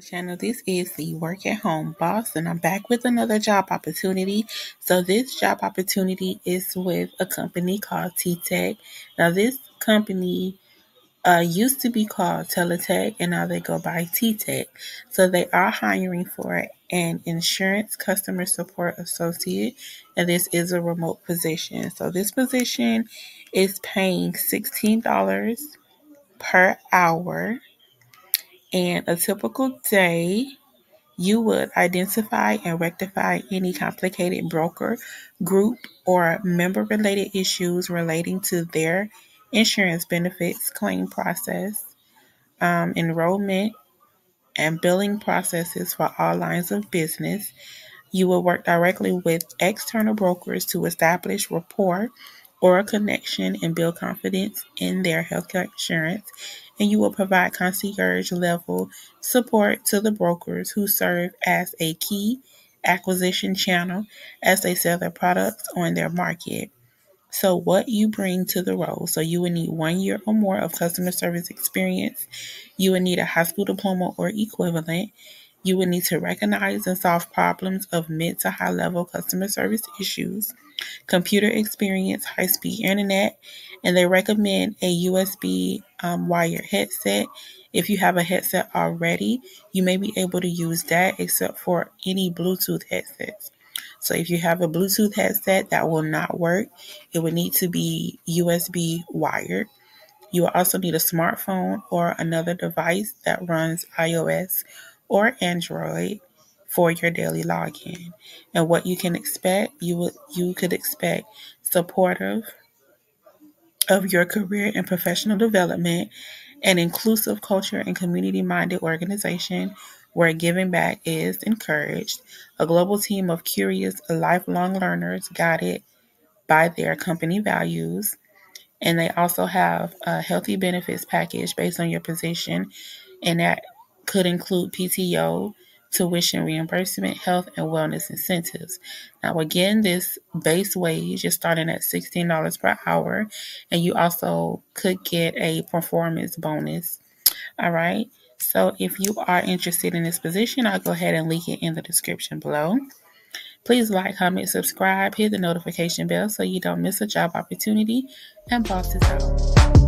channel. This is the Work at Home Boss, and I'm back with another job opportunity. So, this job opportunity is with a company called TTEC. Now, this company uh, used to be called Teletech, and now they go by TTEC. So, they are hiring for an insurance customer support associate, and this is a remote position. So, this position is paying $16 per hour and a typical day, you would identify and rectify any complicated broker, group, or member related issues relating to their insurance benefits claim process, um, enrollment, and billing processes for all lines of business. You will work directly with external brokers to establish rapport or a connection and build confidence in their healthcare insurance and you will provide concierge level support to the brokers who serve as a key acquisition channel as they sell their products on their market. So, what you bring to the role. So, you will need one year or more of customer service experience. You will need a high school diploma or equivalent. You will need to recognize and solve problems of mid to high level customer service issues computer experience, high speed internet, and they recommend a USB um, wired headset. If you have a headset already, you may be able to use that except for any Bluetooth headsets. So if you have a Bluetooth headset that will not work, it would need to be USB wired. You will also need a smartphone or another device that runs iOS or Android for your daily login. And what you can expect, you would you could expect supportive of your career and professional development, an inclusive culture and community-minded organization where giving back is encouraged, a global team of curious, lifelong learners guided by their company values, and they also have a healthy benefits package based on your position, and that could include PTO, tuition reimbursement, health, and wellness incentives. Now, again, this base wage is starting at $16 per hour, and you also could get a performance bonus. All right. So, if you are interested in this position, I'll go ahead and link it in the description below. Please like, comment, subscribe, hit the notification bell so you don't miss a job opportunity, and boss is out.